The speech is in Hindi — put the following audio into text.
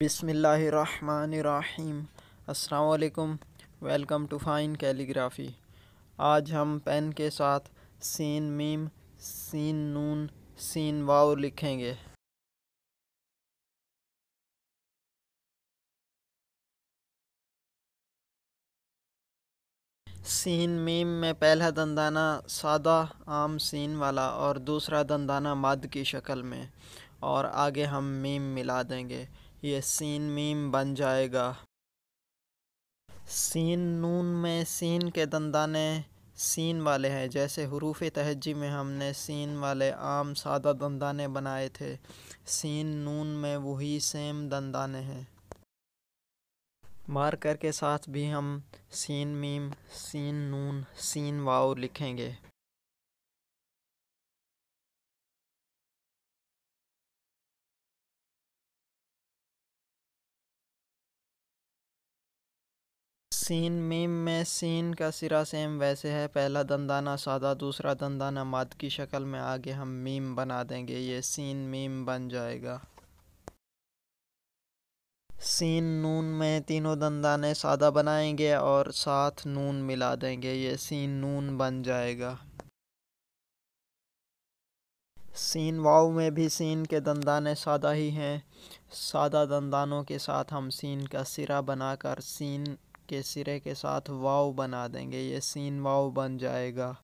बिसमीम अस्सलाम वेलकम टू फ़ाइन कैलीग्राफ़ी। आज हम पेन के साथ सीन मीम, सीन नून, सीन वाव लिखेंगे। सीन मीम में पहला दंदाना सादा, आम सीन वाला और दूसरा दंदाना मद की शक्ल में। और आगे हम मीम मिला देंगे। ये सीन मीम बन जाएगा। सीन नून में सीन के दंदाने सीन वाले हैं। जैसे हरूफ तहजी में हमने सीन वाले आम सादा दंदाने बनाए थे, सीन नून में वही सेम दंदाने हैं। मार्कर के साथ भी हम सीन मीम, सीन नून, सीन वाव लिखेंगे। सीन मीम में सीन का सिरा सेम वैसे है। पहला दंदाना सादा, दूसरा दंदाना माद की शक्ल में आगे हम मीम बना देंगे। ये सीन मीम बन जाएगा। सीन नून में तीनों दंदाने सादा बनाएँगे और साथ नून मिला देंगे। ये सीन नून बन जाएगा। सीन वाव में भी सीन के दंदाने सादा ही हैं। सादा दंदानों के साथ हम सीन का सिरा बनाकर सीन के सिरे के साथ वाव बना देंगे ये सीन वाव बन जाएगा।